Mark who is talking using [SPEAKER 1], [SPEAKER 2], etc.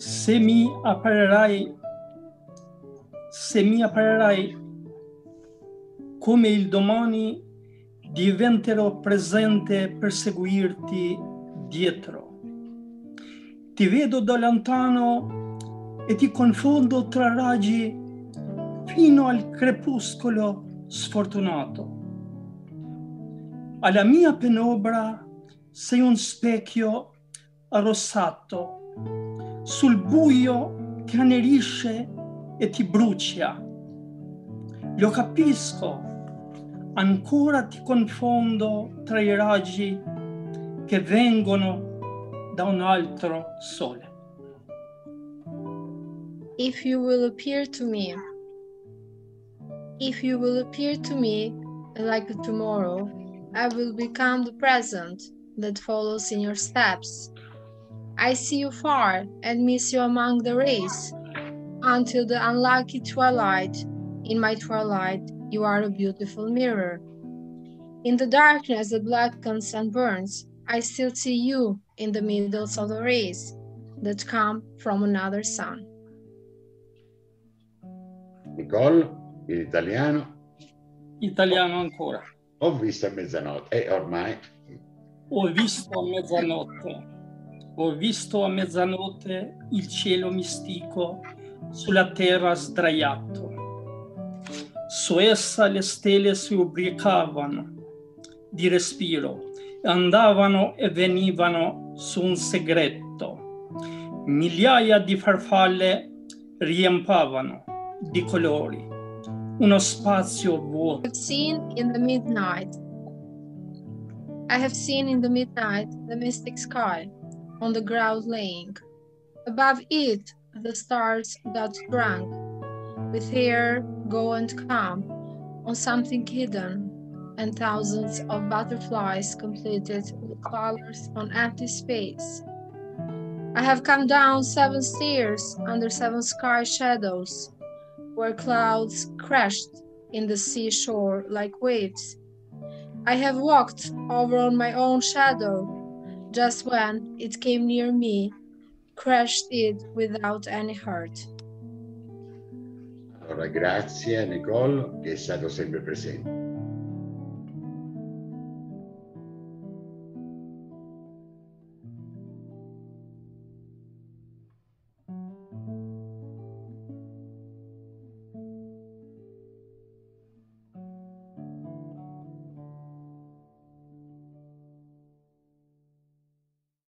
[SPEAKER 1] se mi apparirai, se mi apparirai come il domani, diventerò presente per seguirti dietro. Ti vedo da lontano e ti confondo tra raggi fino al crepuscolo sfortunato. Alla mia penombra sei un specchio arrossato sul buio che annerisce e ti brucia. Lo capisco, ancora ti confondo tra i raggi che vengono da un altro sole.
[SPEAKER 2] If you will appear to me, if you will appear to me like tomorrow, I will become the present that follows in your steps. I see you far and miss you among the race until the unlucky twilight. In my twilight, you are a beautiful mirror. In the darkness that blackens and burns, I still see you in the middle of the rays that come from another sun.
[SPEAKER 3] Nicole, in italiano,
[SPEAKER 1] Italiano ancora.
[SPEAKER 3] ho visto a mezzanotte e ormai
[SPEAKER 1] Ho visto a mezzanotte, ho visto a mezzanotte il cielo mistico sulla terra sdraiato. Su essa le stelle si ubriacavano di respiro andavano e venivano su un segreto. Migliaia di farfalle riempavano di colori uno spazio vuoto.
[SPEAKER 2] I have seen in the midnight. I have seen in the midnight the mystic sky on the ground laying. Above it, the stars that drank with hair go and come on something hidden, and thousands of butterflies completed with colors on empty space. I have come down seven stairs under seven sky shadows, where clouds crashed in the seashore like waves. I have walked over on my own shadow, just when it came near me, crashed it without any hurt.
[SPEAKER 3] allora grazie a Nicole che è stato sempre presente.